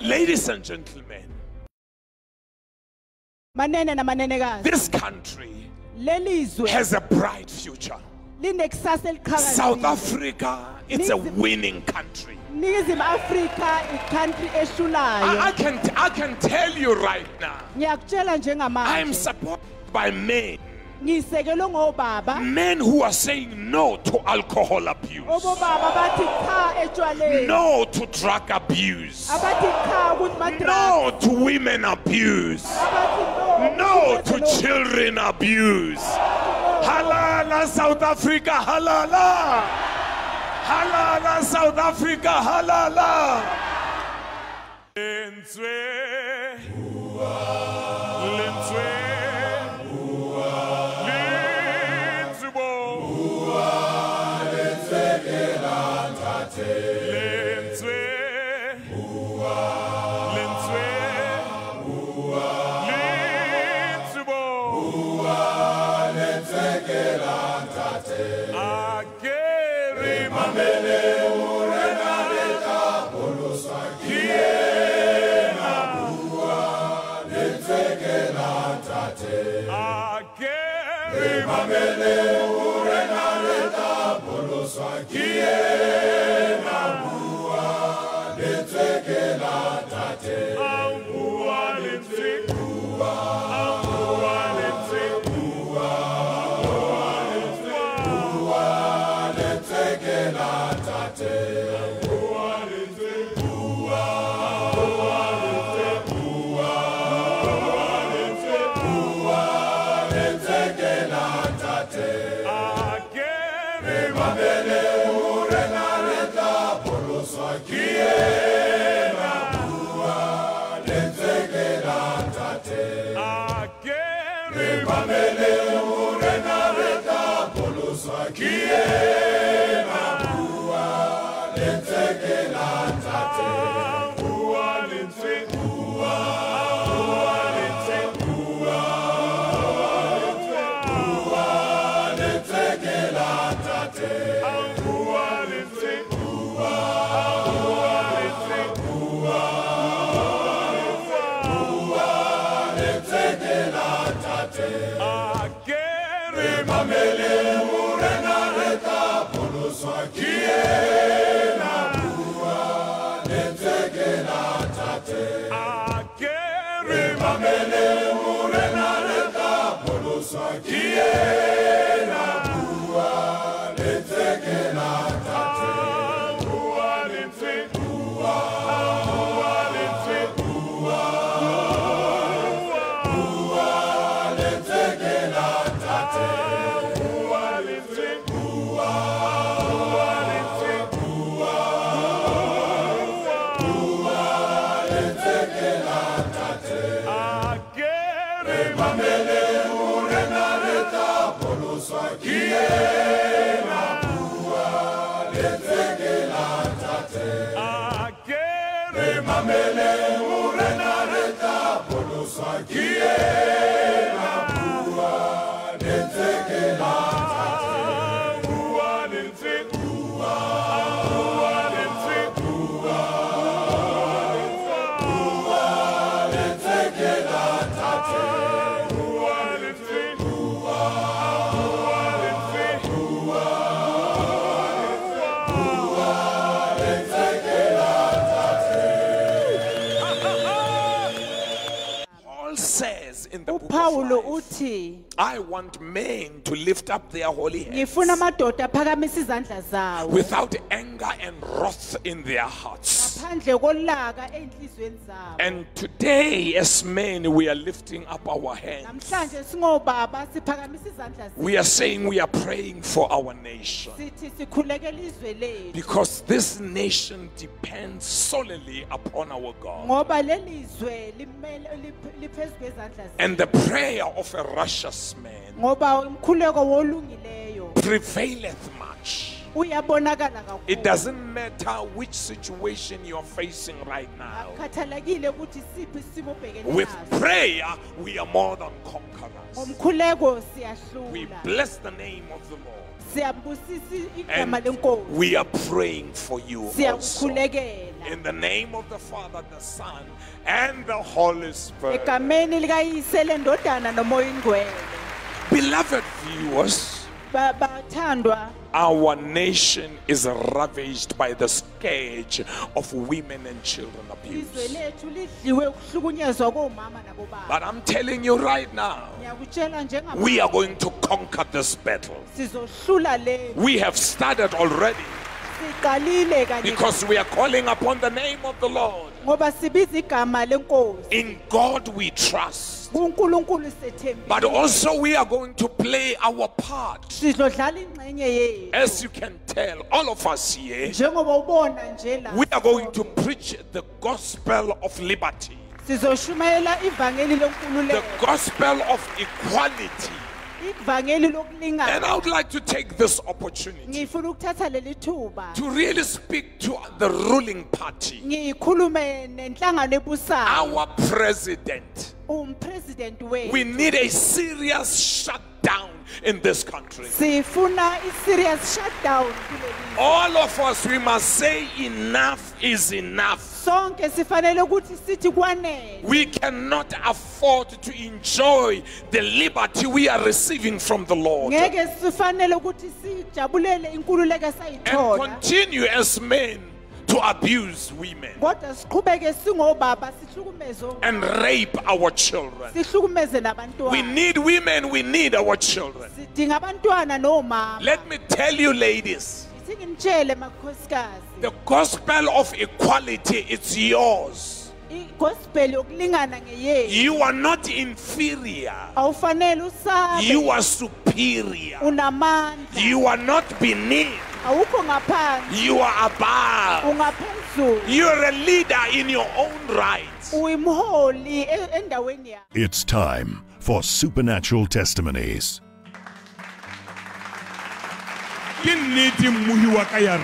Ladies and gentlemen, this country has a bright future. South Africa, it's a winning country. ningizimu afrika icountry I, I can I can tell you right now. I am supported by men, ngisekelwe ngobaba men who are saying no to alcohol abuse, obobaba bathi cha etshwaleni. No to drug abuse, abathi cha ukuthi madra no to women abuse, abathi no to children abuse. Halala South Africa, halala. Halala South Africa, halala. Mamele Angua angua que eu I want men to lift up their holy hands ngifuna amadoda aphakamisa izandla zawo without anger and wrath in their hearts. Phandle kolaka ey'nhliziyweni zawo And today, as men, we are lifting up our hands. namhlanje singobaba siphakamisa izandla zethu We are saying we are praying for our nation sithi sikhulekela izwe lethu because this nation depends solely upon our God. ngoba leli limele lip- liphezu kwezandla zethu And the prayer of a righteous man ngoba umkhuleko wolungileyo prevaileth much. It doesn't matter which situation you're facing right now. akukhathalekile ukuthi siphi isimo ubhekene With prayer, we are more than conquerors. We bless the name of the Lord. And we are praying for you also. In the name of the Father, the Son, and the Holy Spirit. egameni likayise lendodana nomoya ingcwele Beloved viewers, our nation is ravaged by the scourge of women and children abuse. lethu lidliwe ukuhlukunyezwa komama nabobaba. But I'm telling you right now, we are going to conquer this battle. We have started already because we are calling upon the name of the Lord. ngoba sibiza igama lenkosi In God we trust. But also, we are going to play our part. sizodlala ingxenye yethu As you can tell, all of us here, njengoba ubona nje la we are going to preach the gospel of liberty, the gospel of equality. And I would like to take this opportunity ngifuna ukuthatha leli thuba. to really speak to the ruling party, ngikhulume nenhlangano ebusayo. Our president. We need a serious shutdown in this country. sifuna i-serious shutdown kuleli All of us, we must say enough is enough. sonke sifanele ukuthi sithi kwanele. We cannot afford to enjoy the liberty we are receiving from the Lord. And ngeke sifanele ukuthi sijabulele inkululeko esayithola. Continue as men to abuse women kodwa siqhubeke singobaba sihlukumeze and rape our children. sihlukumeze We need women, we need our children. sidinga abantwana nomama Let me tell you, ladies, ithi nginitshele makhosikazi. the gospel of equality it's yours. igospel yokulingana ngeyethu. You are not inferior, you are superior. You are not beneath, you are above. ungaphezulu You are a leader in your own right. uyimholi e- endaweni yakho It's time for Supernatural Testimonies. Ke nnete mmuhi wa ka ya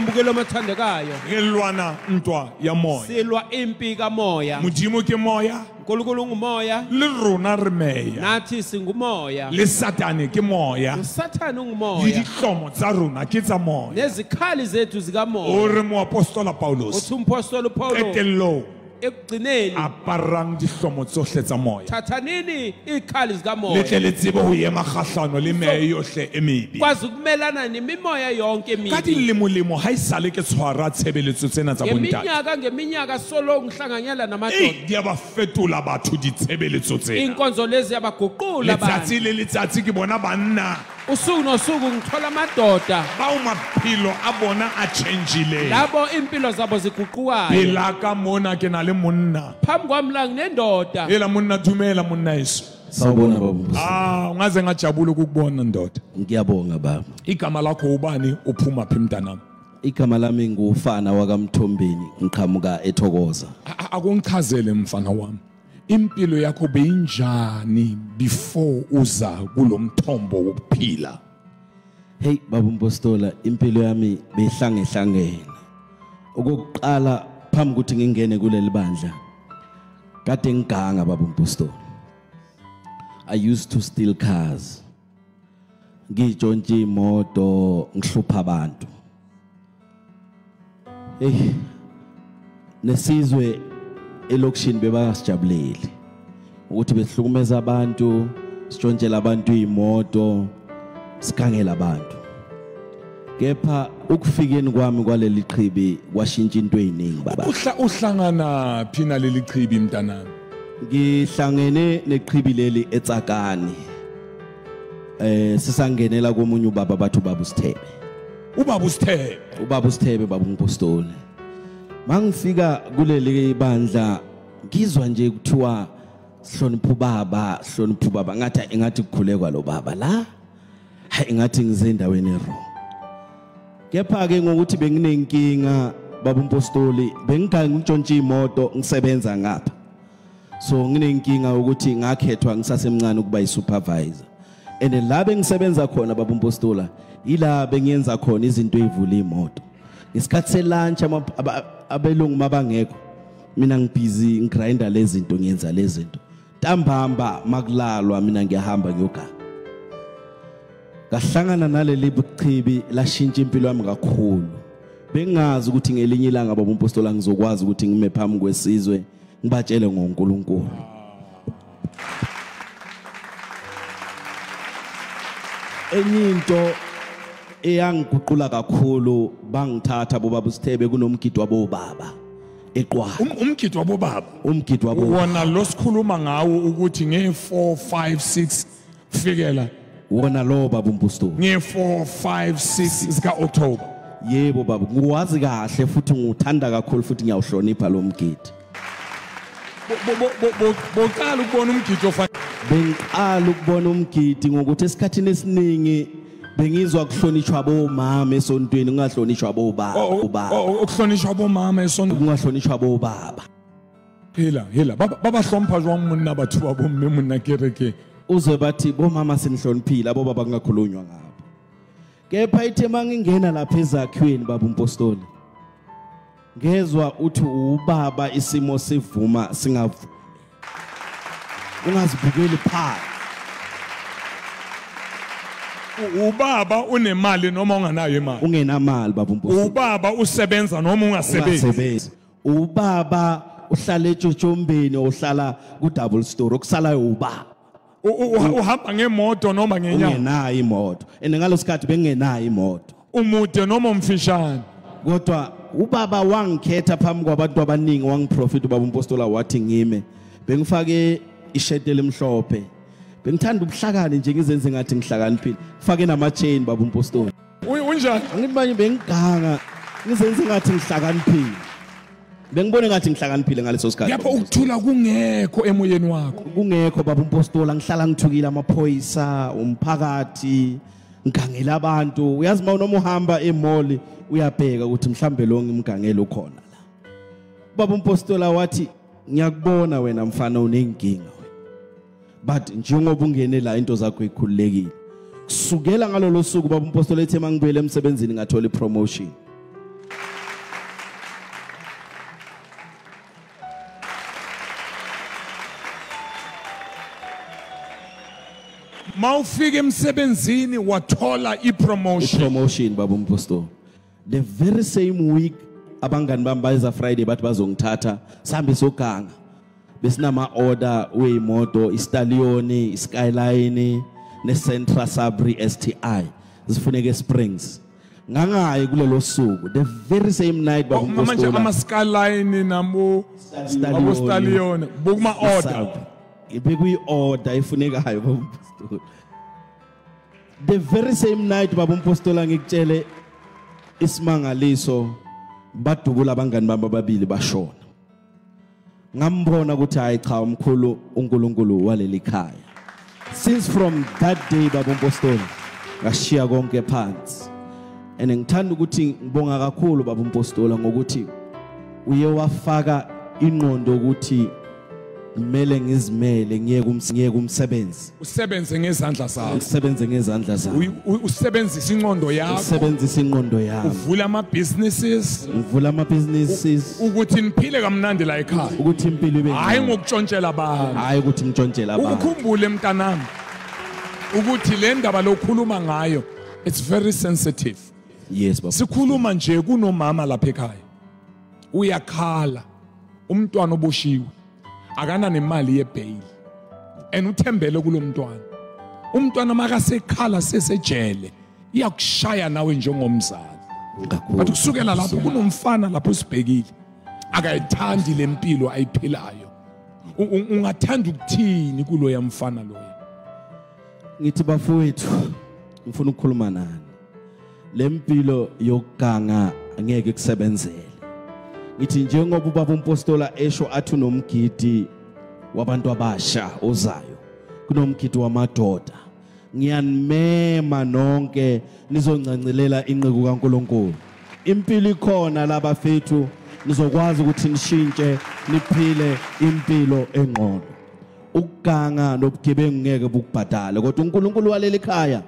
mbukelo mathandekayo. Re lwana ntwa ya moya. Silwa impi kamoya modimo ke moya. Unkulunkulu ungumoya le rona re meya. Nathi singumoya le satane ke moya. Usathane le ungumoya tsa rona ke tsa moya. Nezikhali zethu o zikamoya re moapostola paulos uthi umpostoli upawulo qetellong ekugcineni aparang dihlomo tsohle tsa moya. thathanini izikhali le zikamoya tle le tsebe ho ema kgahlano le meya yohle e mebe kwazi ukumelana nemimoya yonke ka emibi dilemolemo ha e sale ke tshwara tshebeletso tsena tsa bontate ngeminyaka ngeminyaka solo ngihlanganyela ei namadoda di a ba fetola batho ditshebeletso tsena. Iy'nkonzo lezi yabaguqula abantu letsatsi le letsatsi ke bona banna usuku nosuku ngithola amadoda. Bawumaphilo abona a bona a labo impilo zabo ziguqukayo. Pelaka mona ke na le monna. Phambi kwami la nginendoda. Ela monna dumela monna yesu. Sawubona baba. ah ungaze ngajabula ukukubona ndoda. Ngiyabonga baba. igama lakho ubani? Uphuma phi mntanami? Igama lami ngufana wakamthombeni ngiqhamuka eThokoza. A- a- akungichazele mfana wami impilo yakho beyinjani before uza kulomthombo wokuphila Hey baba Mpostola impilo yami behlangehlangene. Okokuqala phambi ukuthi ngingene kuleli bandla kade ngiganga baba Mpostola. I used to steal cars. Ngijontshwe imoto ngihlupha abantu. Hey nesizwe elokishini bebasijabuleli ukuthi besihlukumeza abantu sitshontshela abantu imoto sikhangela abantu. Kepha ukufikeni kwami kwaleli qhibi kwashintsha into eziningi baba. Uhla uhlangana phi naleli chibi mntanami? Ngihlangene neqhibi leli etsakani. Eh sisangenela komunye ubaba bathu baba usithebe ubaba usithebe ubaba usithebe baba umpostoli mangifika kuleli bandla ngizwa nje kuthiwa hlonipha ubaba hlonipha ubaba ngathi ingathi kukhulekwa lo baba la? Hayi ngathi ngize endaweni wrong kepha ke ngokuthi benginenkinga baba umpostoli bengigange ngitshontshe imoto ngisebenza ngapha. So nginenkinga ukuthi ngakhethwa ngisasemncane ukuba yisupervisor. And la bengisebenza khona baba umpostola yila bengiyenza khona izinto ey'vula iy'moto. Ngesikhathi selunch abelungu mabangekho. Mina ngibhizi ngigrinda lezi zinto ngiyenza lezi zinto ntambamba makulalwa mina ngiyahamba ngiyogana. Ngahlangana naleli buchibi lashintsha impilo yami kakhulu. Bengazi ukuthi ngelinye ilanga baba umpostola ngizokwazi ukuthi ngime phambi kwesizwe ngibatshele ngoNkulunkulu. Enye into eyangiguqula kakhulu bangithatha bobaba usithebe kunomgidi wabobaba eqwa Um- umgidi wabobaba? Umgidi wabo wona lo sikhuluma ngawo ukuthi nge4 5 6 fikela. Wona lo baba umpostoli nge4 5 6 zika-october. Yebo baba ngiwazi kahle futhi ngiwuthanda kakhulu futhi ngiyawuhlonipha lo mgidi. Bo- bo- bo- bo- boqala ukubona umgidi ofa bengiqala ukubona umgidi ngokuthi esikhathini esiningi bengizwa kuhlonishwa bomama esontweni kungahlonishwa bobaba o- ubaba bomama esontweni. Kungahlonishwa bobaba. Hela hela baba baba hlompha jwang monna batho ba bomme monna kereke? Uze bathi bomama sinihloniphile abobaba kungakhulunywa ngabo kepha ithe mangingena lapha ezakhiweni baba umpostoli ngezwa uthi ubaba isimo sivuma singavu ungazibukeli phansi ubaba unemali noma unganayo imali? Ungenamali baba umpostoli ubaba usebenza noma ungasebenzi? Ubaba uhlala etshotshombeni uhlala ku double story okusalayo ubaba uhamba ngemoto noma ngenyama ungenayo imoto. And ngalosikhathi bengenayo imoto. Umude noma umfishane? Kodwa ubaba wangikhetha phambi kwabantu abaningi wangiprofit ubaba umpostola wathi ngime. Bengifake isheti elimhlophe bengithanda ubuhlakani nje ngizenze ngathi ngihlakaniphile. Fake nama-chain baba umpostola U- unjani? Angithi bengiganga. Ngizenze ngathi ngihlakaniphile. Bengibone ngathi ngihlakaniphile ngaleso sikhathi. Yapha ukuthula kungekho emoyeni wakho. Kungekho baba umpostola ngihlala ngithukile amaphoyisa umphakathi ngigangela abantu. Uyazi uma noma uhamba emoli uyabheka ukuthi mhlambe lo ngimgangele ukhona la. Baba umpostola wathi ngiyakubona wena mfana unenkinga but njengoba ungene la into zakho ikhululekile. Kusukela ngalolo suku baba umpostola ethe mangibuyele emsebenzini ngathola ipromotion. Mawufika emsebenzini wathola ipromotion. Promotion baba umpostoli. The very same week abangani bami bayeza friday bathi bazongithatha sihambe soganga besinama order weyimoto istallion skyline ne Central Sabri STI zifuneke Springs. Ngangaye kulelo suku the very same night bakumpostola manje ama skyline namo abo stallion bokuma order. Ibekuyi order ifunekayo bakumpostola the very same night babumpostola ngikutshele isimangaliso badubula abangani bami ababili bashona. Ngambona ukuthi hayi cha umkhulu uNkulunkulu waleli khaya. Since from that day baba umpostoli ngashiya konke phansi. And ngithanda ukuthi ngibonga kakhulu baba umpostola ngokuthi uye wafaka ingqondo ukuthi kumele ngizimele ngiye ngiye kumsebenzi. Usebenze ngezandla zakho. Ngisebenze ngezandla zami Uy- u- usebenzise ingqondo yakho. Usebenzisa ingqondo yami uvule ama-businesses. Ngivula ama-businesses. Ukuthi niphile kamnandi la ekhaya. Ukuthi impilo ibe hayi ngokutshontshela abantu. Hayi ukuthi ngitshontshele abantu. Ukukhumbule mntanami ukuthi le ndaba lokhuluma ngayo it's very sensitive. Yes baba. Sikhuluma nje kunomama lapha ekhaya. Uyakhala. Umntwana oboshiwe. Akana nemali yebhayili and uthembele kulo mntwana umntwana makasekhala sesejele iyakushaya nawe njengomzali. But kusukela lapho kunomfana lapho sibhekile akayithandi le mpilo ayiphilayo. Ungathanda ukuthini kuloya mfana loya? Ngithi bafowethu ngifuna ukukhuluma nani. Le mpilo yokuganga angeke kusebenzele ngithi njengoba ubaba umpostola esho athi unomgidi wabantu abasha ozayo kunomgidi wamadoda ngiyanimema nonke nizoncancelela inqeku kaNkuluNkulu. Impilo ikhona labafethu nizokwazi ukuthi nishintshe niphile impilo engqondo. Ukuganga nobugebengu ngeke bukubhadale kodwa uNkulunkulu waleli khaya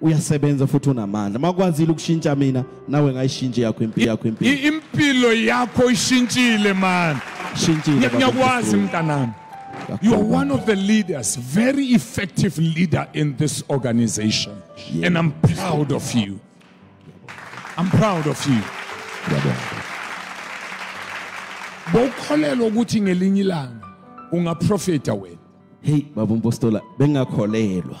uyasebenza futhi unamandla. Makwazile ukushintsha mina nawe ngayishintshe yakho impilo yakho impilo impilo yakho ishintshile man. Shintshile ngiyakwazi mntanami. You are one of the leaders very effective leader in this organization. And i'm proud of you. I'm proud of you. Bokholelwa ukuthi ngelinye ilanga ungaprofeta wena. hey baba umpostola bengakholelwa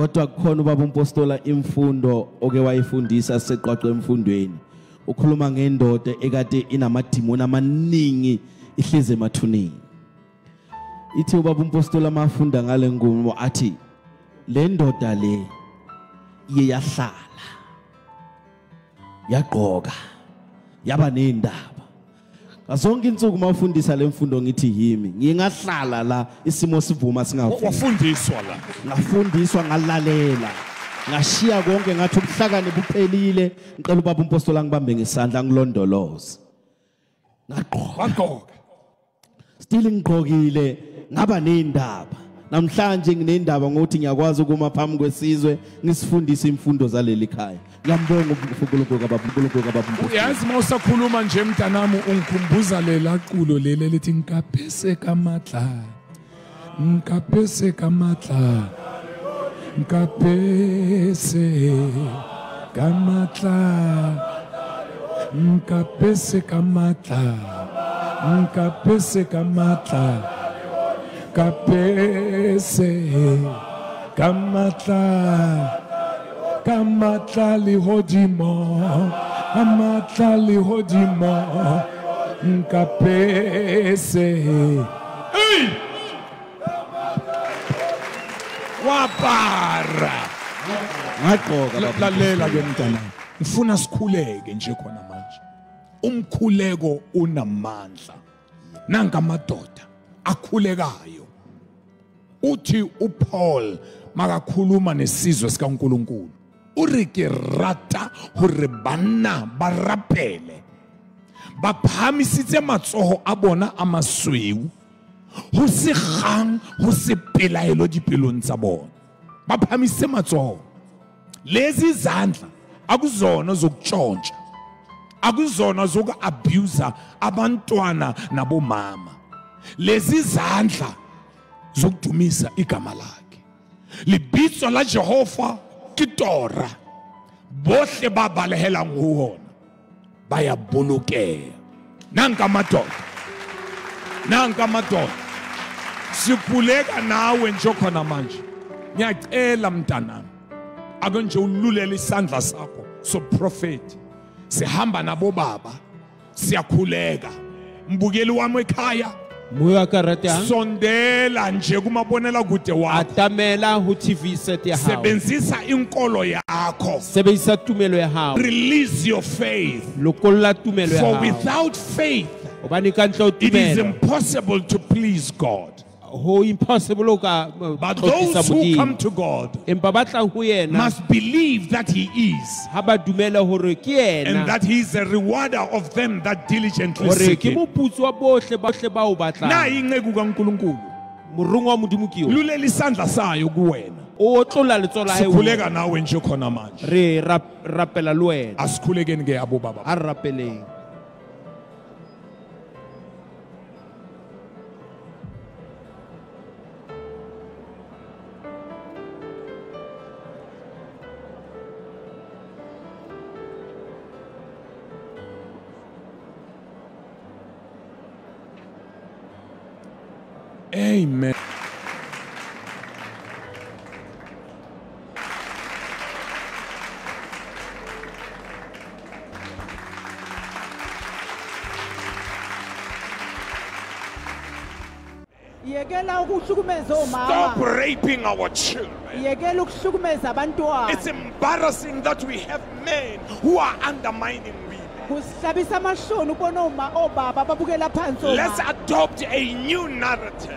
kodwa kukhona ubaba umpostola imfundo oke wayifundisa seqoqwe emfundweni. Ukhuluma ngendoda ekade inamadimoni amaningi ihleze emathuneni. Ithi ubaba umpostola amafunda ngale ngumo athi le ndoda le iye yahlala yagqoka yaba nendaba. Ngazonke insuku mawufundisa lemfundo ngithi yimi ngingahlala la isimo sivuma singavumi Wafundiswa la. ngafundiswa ngalalela. Ngashiya konke ngathi ubuhlakani buphelile. Ngicela ubaba umpostola ngibambe ngesandla ngilondoloze ngaqoqa Wagqoka. still ngigqokile ngaba nendaba namhlanje nginendaba ngokuthi ngiyakwazi ukuma phambi kwesizwe ngisifundise imfundo zaleli khaya ngiyambonga uNkulunkulu uma usakhuluma nje mntanami ungikhumbuza lela culo leli elithi ngikaphese kamatla. Ngikaphese kamatla. Ngikaphese kamatla. Ngikaphese kamatla. Ngikaphese kamatla kapese kamata kamata lihodimo kamata lihodimo nkapese. Hey! wabara ngaqoka lalela ke mntana. ngifuna sikhuleke nje khona manje. Umkhuleko unamandla. Nangamadoda akhulekayo. Uthi uPaul makakhuluma nesizwe sikaNkuluNkulu. Uri ke rata hore banna ba rapele ba phamisitse matsoho a bona a masweu. Ho se kgang ho se pelaelo dipelong tsa bona. Ba phamisitse matsoho. Lezi zandla akuzona zokutshontsha akuzona zoku-abusa abantwana nabomama. Lezi zandla zokudumisa igama lakhe. Lebitso la jehova ke tora bohle ba balehelang ho ona ba ya bolokeha nanka madoda. Nanka madoda. Sikhuleka nawe nje khona manje. Ngiyacela mntanami ake nje ululele isandla sakho soprofeti sihamba nabo baba siyakhuleka. Mbukeli wami ekhaya moya ka ratang sondela nje kumabonela kude wakho. Atamela ho TV set ya hao. Sebenzisa inkolo yakho. Sebedisa tumelo ya hao. Release your faith. Lokolla tumelo ya for without faith hobane ka ntle ho it is impossible to please god ho impossible oh ka but those who come to god empa ba tlang ho yena. must believe that he is. Ha ba dumela hore ke and yena that he is a rewarder of them that diligently hore seek ke him. moputso wa bohle bohle ba na batlang inceku kaNkuluNkulu morungo wa modimo ke o lulela isandla sayo kuwena o tlola letso la hae ho sikhuleka nawe nje khona manje. Re rap- rapela le wena. Asikhulekeni ke abo baba. A re rapeleng amen. Stop raping our children. yekela ukuhlukumeza abantwana It's embarrassing that we have men who are undermining women. kusihlabisa amahloni ukubona oma- obaba babukela phansi Let's adopt a new narrative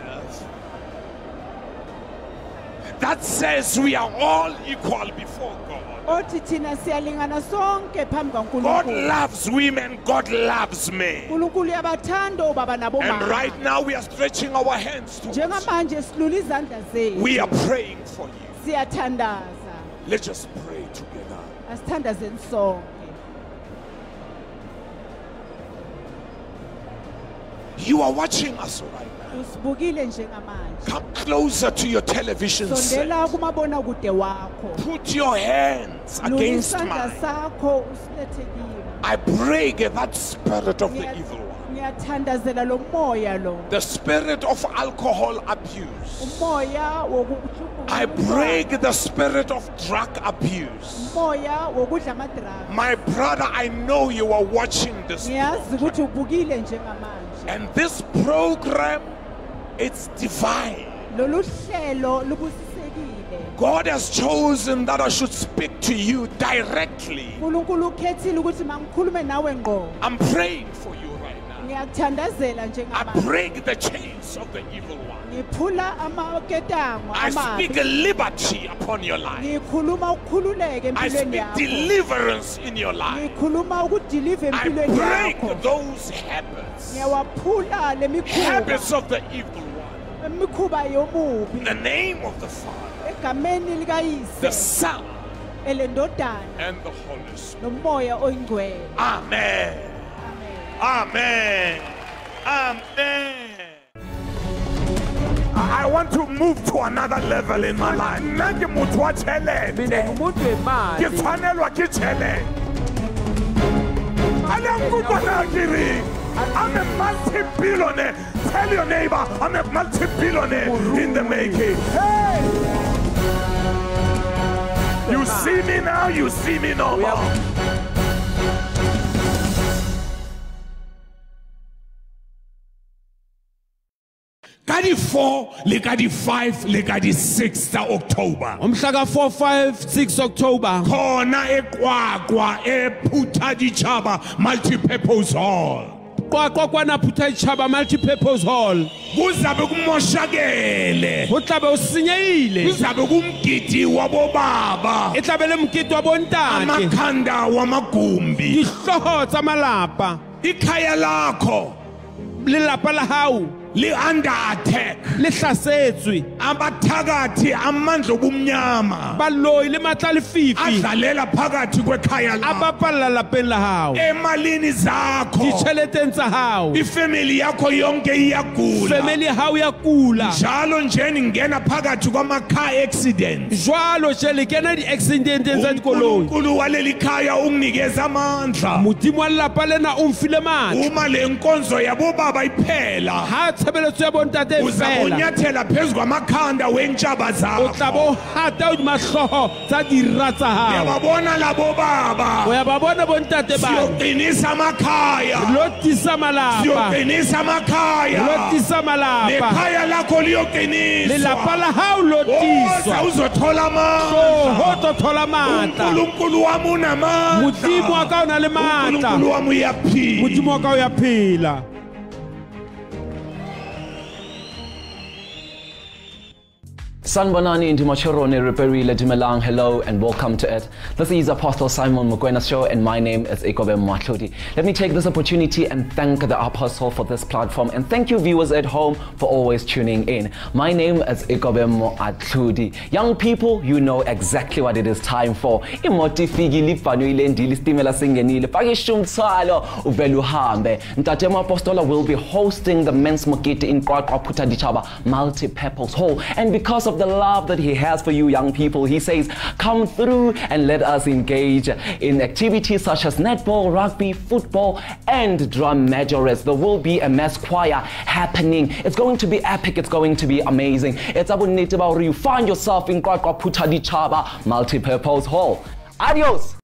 that says we are all equal before God. othi thina siyalingana sonke phambi God loves women, God loves men. unkulunkulu uyabathanda obaba And nabomama right now we are stretching our hands you. njengamanje silula izandla zethu We are praying for you. siyathandaza Let's just pray together. asithandazeni sonke You are watching us right now. Usibukile njengamanje Come closer to your television set. sondela kumabonakude wakho Put your hands against mine. sakho I break that spirit of the evil one. ngiyathandazela lo moya lo The spirit of alcohol abuse. umoya I break the spirit of drug abuse. umoya wokudla amadraga My brother, I know you are watching this. ngiyazi ukuthi ubukile njengamanje And this program, it's divine. lolu hlelo lubusisekile God has chosen that I should speak to you directly. unkulunkulu ukhethile ukuthi mangikhulume nawe ngqo I'm praying for you right now. I break the of the evil one. I speak liberty upon your life. I speak deliverance in your life. I break those habits, habits of the evil one. In the name of the Father, the Son, and the Holy Spirit. Amen. amen Amen. Amen. I want to move to another level in my life. Nna ke motho wa tjhelete. mina ngumuntu wemali Ke tshwanelwa ke tjhelete. A le nkutlwa na ke reng? I'm a multi-billionaire. Tell your neighbor, I'm a multi-billionaire in the making. Hey! You see me now, you see me no more. 4 lika di 5 lika di 6 ta October. Umhla ka 4 5 6 October. Khona ekwakwa ephutha dichaba multipurpose hall. Kwaqo kwana phutha ichaba multipurpose hall. Kuzabe kumoshakele. Utlabe usinyeile kuzabe kumgidi wabobaba. Etlabe lemgidi wabontate amakhanda wamagumbi. Ihlohotsa malapa ikhaya lakho. Lelapa la hao. Gago li-under attack. le hlasetswe. Abathakathi amandla obumnyama. Baloi le matla lefifi adlalela phakathi kwekhaya lakho bapalla lapeng la gago emalini zakho. Ditšheleteng tsa gago ifemili yakho yonke iyagula. Family ya gago ya kula. Njalo nje ningena phakathi kwama-car accident. Jwalo jele kena di-accidenteng tsa dikoloi unkulunkulu waleli khaya unginikeza amandla. Modimo wa lelapa lena o mfile matla. Uma le nkonzo yabobaba iphela. Ga tshebeletso ya bontate uzabonyathela phezu kwamakhanda wentshaba zakho. Utlabo uhata mahlooho tsa dira tsa gagouyababona labo baba? Uyababona bontate basiyoqinisa amakhaya. Lotisa malapa. Siyoqinisa lotisa malapa. Lekhaya lakho lelapa la uzothola wami modimo wa ka o na le modimo wa ka o ya Sanbonani into Machorone Reperile Dimelang, hello and welcome to it. This is Apostle Simon Mokoena's show and my name is Ikobe Mwatludi. Let me take this opportunity and thank the Apostle for this platform and thank you viewers at home for always tuning in. My name is Ikobe Mwatludi. Young people, you know exactly what it is time for. Imoti figili fano ilendili stimela singenile. Pakishumtsalo uvelu hambe. Ntate Apostola will be hosting the men's market in QwaQwa Phuthaditjhaba multi-purpose hall and because of the love that he has for you young people. He says come through and let us engage in activities such as netball rugby football and drum majors. there will be a mass choir happening. It's going to be epic. It's going to be amazing. It's hore you. Find yourself in QwaQwa Phuthaditjhaba multi-purpose hall. Adios